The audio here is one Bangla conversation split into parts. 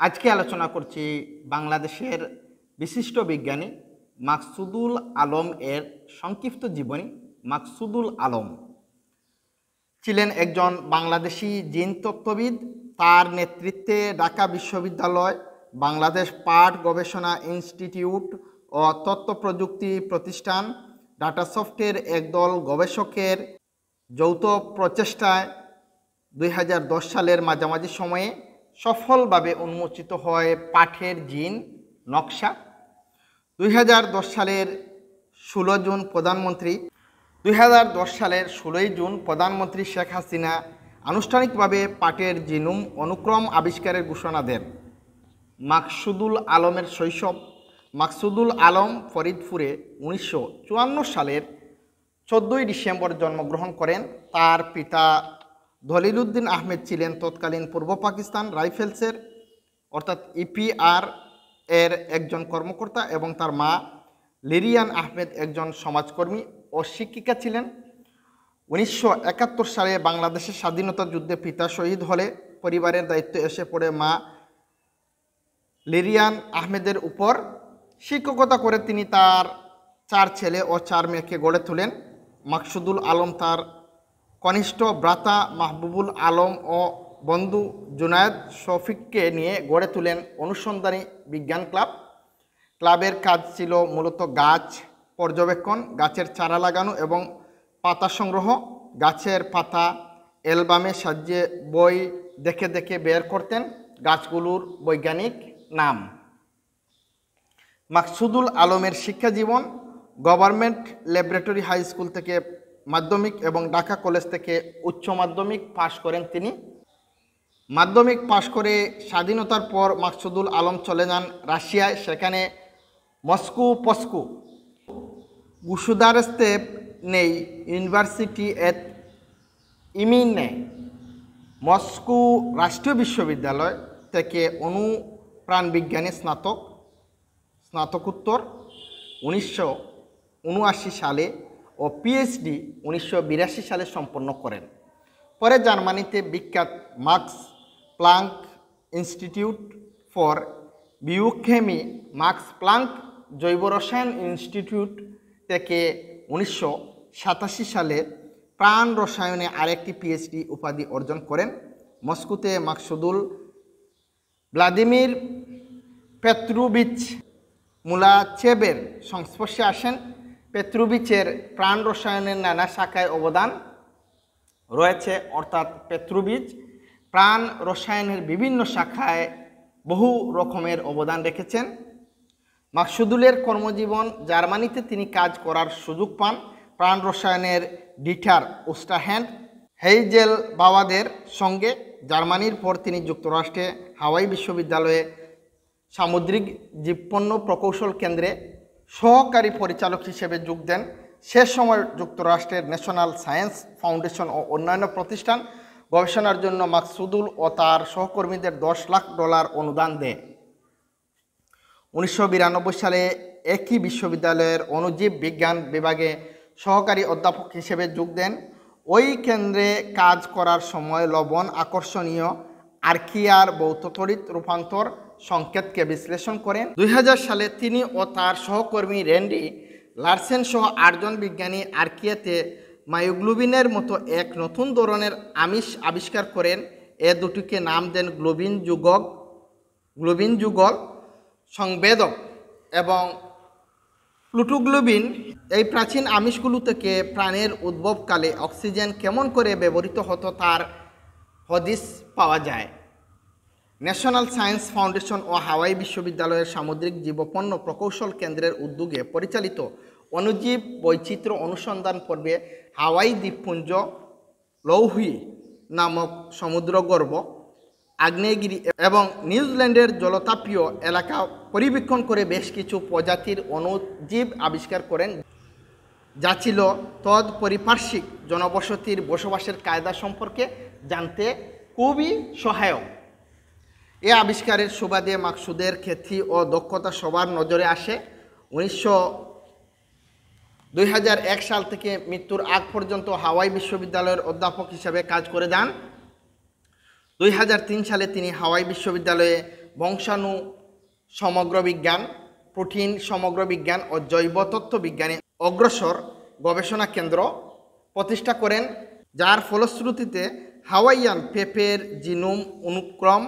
আজকে আলোচনা করছি বাংলাদেশের বিশিষ্ট বিজ্ঞানী মাকসুদুল আলম এর সংক্ষিপ্ত জীবনী মাকসুদুল আলম। ছিলেন একজন বাংলাদেশি জিন তত্ত্ববিদ তার নেতৃত্বে ঢাকা বিশ্ববিদ্যালয়, বাংলাদেশ পাট গবেষণা ইনস্টিটিউট ও তথ্য প্রযুক্তি প্রতিষ্ঠান ডাটাসফটের একদল গবেষকের যৌথ প্রচেষ্টায় দুই হাজার দশ সালের মাঝামাঝি সময়ে সফলভাবে উন্মোচিত হয় পাঠের জিন নকশা। দুই হাজার দশ সালের ষোলো জুন প্রধানমন্ত্রী, দুই হাজার দশ সালের ষোলোই জুন প্রধানমন্ত্রী শেখ হাসিনা আনুষ্ঠানিকভাবে পাটের জিনুম অনুক্রম আবিষ্কারের ঘোষণা দেন। মাকসুদুল আলমের শৈশব, মাকসুদুল আলম ফরিদপুরে উনিশশো চুয়ান্ন সালের চোদ্দোই ডিসেম্বর জন্মগ্রহণ করেন। তার পিতা দলিলুদ্দিন আহমেদ ছিলেন তৎকালীন পূর্ব পাকিস্তান রাইফেলসের, অর্থাৎ ইপিআর এর একজন কর্মকর্তা এবং তার মা লিরিয়ান আহমেদ একজন সমাজকর্মী ও শিক্ষিকা ছিলেন। উনিশশো একাত্তর সালে বাংলাদেশের স্বাধীনতা যুদ্ধে পিতা শহীদ হলে পরিবারের দায়িত্ব এসে পড়ে মা লিরিয়ান আহমেদের উপর শিক্ষকতা করে তিনি তার চার ছেলে ও চার মেয়েকে গড়ে তোলেন। মাকসুদুল আলম তার কনিষ্ঠ ব্রাতা মাহবুবুল আলম ও বন্ধু জুনায়দ শফিককে নিয়ে গড়ে তোলেন অনুসন্ধানী বিজ্ঞান ক্লাব। ক্লাবের কাজ ছিল মূলত গাছ পর্যবেক্ষণ, গাছের চারা লাগানো এবং পাতা সংগ্রহ। গাছের পাতা অ্যালবামে সাজিয়ে বই দেখে দেখে বের করতেন গাছগুলোর বৈজ্ঞানিক নাম। মাকসুদুল আলমের শিক্ষা জীবন গভর্নমেন্ট ল্যাবরেটরি হাই স্কুল থেকে মাধ্যমিক এবং ঢাকা কলেজ থেকে উচ্চ মাধ্যমিক পাশ করেন তিনি। মাধ্যমিক পাশ করে স্বাধীনতার পর মাকসুদুল আলম চলে যান রাশিয়ায়। সেখানে মস্কো পস্কো, গুসুদারস্তেপ নেই, ইউনিভার্সিটি এট ইমিনে, মস্কো রাষ্ট্রীয় বিশ্ববিদ্যালয় থেকে অনুপ্রাণবিজ্ঞানে স্নাতক, স্নাতকোত্তর উনিশশো উনআশি সালে ও পিএইচডি উনিশশো বিরাশি সালে সম্পন্ন করেন। পরে জার্মানিতে বিখ্যাত মার্কস প্লাঙ্ক ইনস্টিটিউট ফর বিউকেমি মার্কস প্লাঙ্ক জৈব রসায়ন ইনস্টিটিউট থেকে উনিশশো সাতাশি সালে প্রাণ রসায়নে আরেকটি পিএইচডি উপাধি অর্জন করেন। মস্কোতে মাকসুদুল ভ্লাদিমির পেত্রুবিচ মুলাচেবের সংস্পর্শে আসেন। পেত্রুবিচের প্রাণ রসায়নের নানা শাখায় অবদান রয়েছে, অর্থাৎ পেত্রুবিচ প্রাণ রসায়নের বিভিন্ন শাখায় বহু রকমের অবদান রেখেছেন। মাকসুদুলের কর্মজীবন জার্মানিতে তিনি কাজ করার সুযোগ পান। প্রাণ রসায়নের ডিটার ওস্টাহ্যান্ড হেইজেল বাওয়াদের সঙ্গে জার্মানির পর তিনি যুক্তরাষ্ট্রে হাওয়াই বিশ্ববিদ্যালয়ে সামুদ্রিক জীবপণ্য প্রকৌশল কেন্দ্রে সহকারী পরিচালক হিসেবে যোগ দেন। সে সময় যুক্তরাষ্ট্রের ন্যাশনাল সায়েন্স ফাউন্ডেশন ও অন্যান্য প্রতিষ্ঠান গবেষণার জন্য মাকসুদুল ও তার সহকর্মীদের দশ লাখ ডলার অনুদান দেয় উনিশশো বিরানব্বই সালে একই বিশ্ববিদ্যালয়ের অণুজীব বিজ্ঞান বিভাগে সহকারী অধ্যাপক হিসেবে যোগ দেন। ওই কেন্দ্রে কাজ করার সময় লবণ আকর্ষণীয় আর্কিয়ার ভৌততড়িৎ রূপান্তর সংকেতকে বিশ্লেষণ করেন। দুই হাজার সালে তিনি ও তার সহকর্মী র্যান্ডি লার্সেন সহ আটজন বিজ্ঞানী আর্কিয়াতে মায়োগ্লোবিনের মতো এক নতুন ধরনের আমিষ আবিষ্কার করেন। এ দুটিকে নাম দেন গ্লোবিন যুগক গ্লোবিন যুগল সংবেদক এবং প্লুটোগ্লোবিন। এই প্রাচীন আমিষগুলো থেকে প্রাণের উদ্ভবকালে অক্সিজেন কেমন করে ব্যবহৃত হতো তার হদিস পাওয়া যায়। ন্যাশনাল সায়েন্স ফাউন্ডেশন ও হাওয়াই বিশ্ববিদ্যালয়ের সামুদ্রিক জীবপণ্য প্রকৌশল কেন্দ্রের উদ্যোগে পরিচালিত অণুজীব বৈচিত্র্য অনুসন্ধান পর্বে হাওয়াই দ্বীপপুঞ্জ লৌহি নামক সমুদ্রগর্ভ, আগ্নেয়গিরি এবং নিউজিল্যান্ডের জলতাপীয় এলাকা পরিবীক্ষণ করে বেশ কিছু প্রজাতির অনুজীব আবিষ্কার করেন। যা ছিল তদ পরিপার্শ্বিক জনবসতির বসবাসের কায়দা সম্পর্কে জানতে খুবই সহায়ক। এ আবিষ্কারের সুবাদে মাকসুদের খ্যাতি ও দক্ষতা সবার নজরে আসে। উনিশশো দুই সাল থেকে মৃত্যুর আগ পর্যন্ত হাওয়াই বিশ্ববিদ্যালয়ের অধ্যাপক হিসাবে কাজ করে যান। দুই হাজার তিন সালে তিনি হাওয়াই বিশ্ববিদ্যালয়ে বংশাণু সমগ্র বিজ্ঞান, প্রোটিন সমগ্র বিজ্ঞান ও জৈবতত্ত্ব বিজ্ঞানে অগ্রসর গবেষণা কেন্দ্র প্রতিষ্ঠা করেন, যার ফলশ্রুতিতে হাওয়াইয়ান পেপের জিনুম অনুক্রম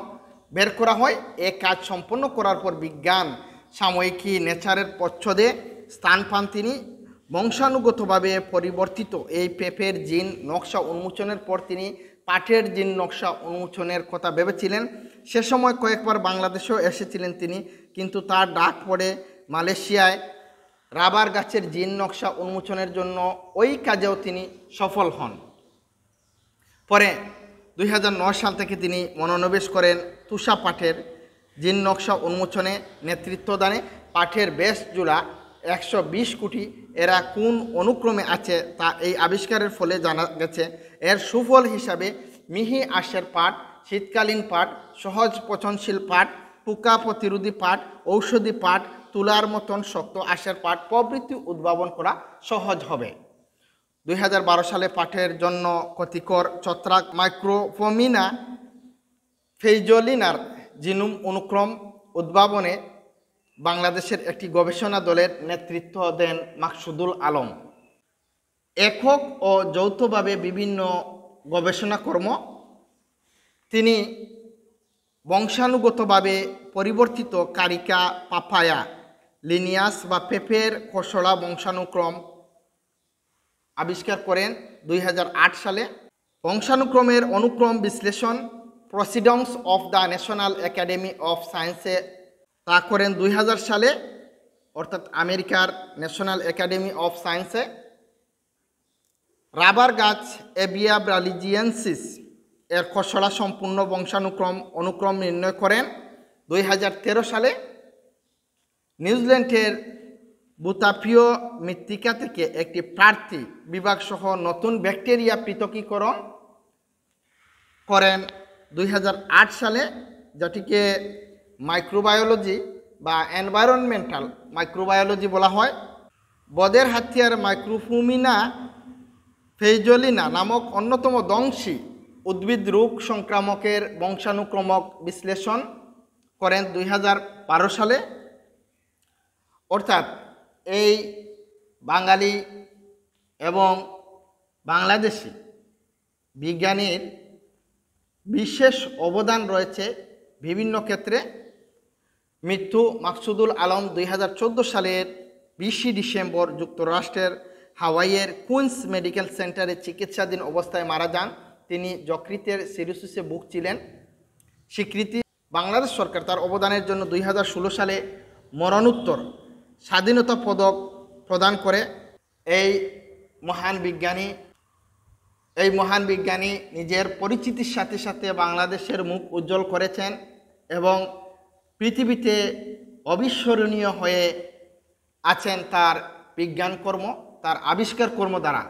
বের করা হয়। এ কাজ সম্পন্ন করার পর বিজ্ঞান সাময়িকী নেচারের পচ্ছদে স্থান পান তিনি। বংশানুগতভাবে পরিবর্তিত এই পেপের জিন নকশা উন্মোচনের পর তিনি পাটের জিন নকশা উন্মোচনের কথা ভেবেছিলেন। সে সময় কয়েকবার বাংলাদেশেও এসেছিলেন তিনি, কিন্তু তার ডাক পড়ে মালয়েশিয়ায়। রাবার গাছের জিন নকশা উন্মোচনের জন্য ওই কাজেও তিনি সফল হন। পরে দুই হাজার নয় সাল থেকে তিনি মনোনিবেশ করেন। তুষা পাঠের জিন নকশা উন্মোচনে নেতৃত্বদানে পাঠের বেশ জোড়া একশো বিশ কোটি এরা কোন অনুক্রমে আছে তা এই আবিষ্কারের ফলে জানা গেছে। এর সুফল হিসাবে মিহি আশের পাঠ, শীতকালীন পাঠ, সহজ পচনশীল পাঠ, পোকা প্রতিরোধী পাঠ, ঔষধি পাঠ, তুলার মতন শক্ত আশের পাঠ প্রভৃতি উদ্ভাবন করা সহজ হবে। দু হাজার বারো সালে পাঠের জন্য ক্ষতিকর ছত্রাক মাইক্রোফোমিনা ফেইজলিনার জিনুম অনুক্রম উদ্ভাবনে বাংলাদেশের একটি গবেষণা দলের নেতৃত্ব দেন মাকসুদুল আলম। একক ও যৌথভাবে বিভিন্ন গবেষণা কর্ম তিনি বংশানুগতভাবে পরিবর্তিত কারিকা পাপায়া, লিনিয়াস বা পেপের খসড়া বংশানুক্রম আবিষ্কার করেন দুই হাজার আট সালে। বংশানুক্রমের অনুক্রম বিশ্লেষণ proceedings of the National Academy of সায়েন্সে তা করেন দুই হাজার সালে, অর্থাৎ আমেরিকার ন্যাশনাল একাডেমি অফ সায়েন্সে রাবার গাছ এবিয়া ব্রালিজিয়েন্সিস এর খসড়া সম্পূর্ণ বংশানুক্রম, অনুক্রম নির্ণয় করেন দুই হাজার তেরো সালে। নিউজিল্যান্ডের বুতাপিও মৃত্তিকা থেকে একটি প্রার্থী বিভাগসহ নতুন ব্যাকটেরিয়া পৃথকীকরণ করেন দুই হাজার আট সালে যেটিকে মাইক্রোবায়োলজি বা এনভায়রনমেন্টাল মাইক্রোবায়োলজি বলা হয়, বদের হাতিয়ার মাইক্রোফুমিনা ফেইজলিনা নামক অন্যতম দংশী উদ্ভিদ রোগ সংক্রামকের বংশানুক্রমক বিশ্লেষণ করেন দুই হাজার বারো সালে। অর্থাৎ এই বাঙালি এবং বাংলাদেশি বিজ্ঞানীর বিশেষ অবদান রয়েছে বিভিন্ন ক্ষেত্রে। মৃত্যু মাকসুদুল আলম দুই হাজার চোদ্দ সালের বিশে ডিসেম্বর যুক্তরাষ্ট্রের হাওয়াইয়ের কুইন্স মেডিকেল সেন্টারে চিকিৎসাধীন অবস্থায় মারা যান। তিনি যকৃতের সিরোসিসে ভুগছিলেন। স্বীকৃতি বাংলাদেশ সরকার তার অবদানের জন্য দুই হাজার ষোলো সালে মরণোত্তর স্বাধীনতা পদক প্রদান করে। এই মহান বিজ্ঞানী এই মহান বিজ্ঞানী নিজের পরিচিতির সাথে সাথে বাংলাদেশের মুখ উজ্জ্বল করেছেন এবং পৃথিবীতে অবিস্মরণীয় হয়ে আছেন তার বিজ্ঞান কর্ম তার আবিষ্কার কর্ম দ্বারা।